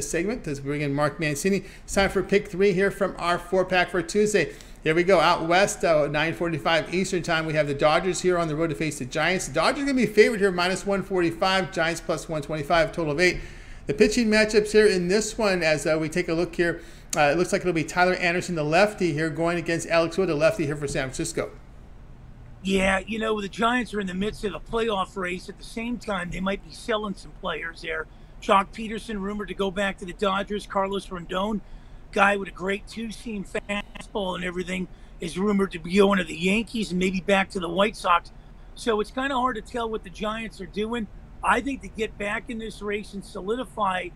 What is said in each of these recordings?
segment as we bring in Mark Mancini. It's time for pick three here from our four pack for Tuesday. Here we go. Out west, uh, 9:45 Eastern time. We have the Dodgers here on the road to face the Giants. The Dodgers are going to be favored here, minus 145. Giants plus 125, total of eight. The pitching matchups here in this one, as uh, we take a look here, uh, it looks like it'll be Tyler Anderson, the lefty here, going against Alex Wood, the lefty here for San Francisco. Yeah, you know, the Giants are in the midst of a playoff race. At the same time, they might be selling some players there. Joc Pederson rumored to go back to the Dodgers. Carlos Rodon, guy with a great two-seam fastball and everything, is rumored to be going to the Yankees and maybe back to the White Sox. So it's kind of hard to tell what the Giants are doing. I think to get back in this race and solidify,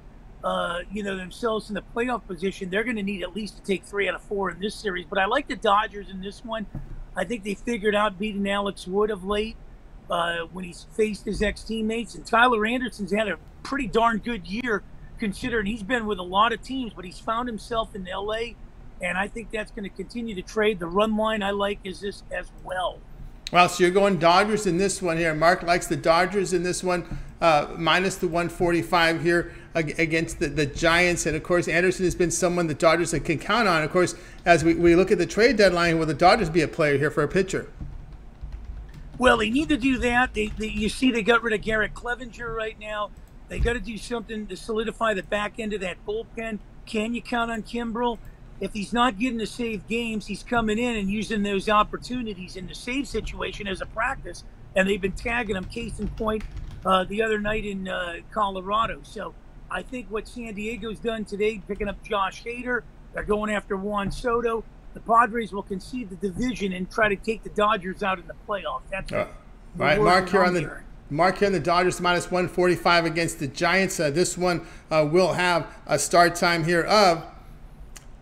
uh, you know, themselves in the playoff position, they're going to need at least to take three out of four in this series. But I like the Dodgers in this one. I think they figured out beating Alex Wood of late uh, when he's faced his ex teammates. And Tyler Anderson's had a pretty darn good year considering he's been with a lot of teams, but he's found himself in LA. And I think that's going to continue to trade. The run line I like is this as well. Well, so you're going Dodgers in this one here. Mark likes the Dodgers in this one, uh, minus the 145 here against the, the Giants. And of course, Anderson has been someone the Dodgers can count on. Of course, as we, we look at the trade deadline, will the Dodgers be a player here for a pitcher? Well, they need to do that. They, they, you see, they got rid of Garrett Cleavinger right now. They got to do something to solidify the back end of that bullpen. Can you count on Kimbrel? if he's not getting to save games, he's coming in and using those opportunities in the save situation as a practice. And they've been tagging him, case in point, uh, the other night in uh, Colorado. So I think what San Diego's done today, picking up Josh Hader, they're going after Juan Soto. The Padres will concede the division and try to take the Dodgers out in the playoffs. That's uh, right. Mark here on the here. Mark here on the Dodgers minus 145 against the Giants. Uh, this one uh, will have a start time here of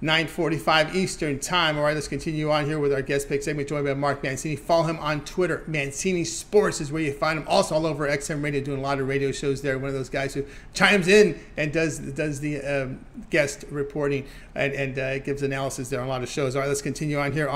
9.45 Eastern Time. All right, let's continue on here with our guest pick segment joined by Mark Mancini. Follow him on Twitter. Mancini Sports is where you find him. Also all over XM Radio, doing a lot of radio shows there. One of those guys who chimes in and does does the um, guest reporting and, and uh, gives analysis there on a lot of shows. All right, let's continue on here on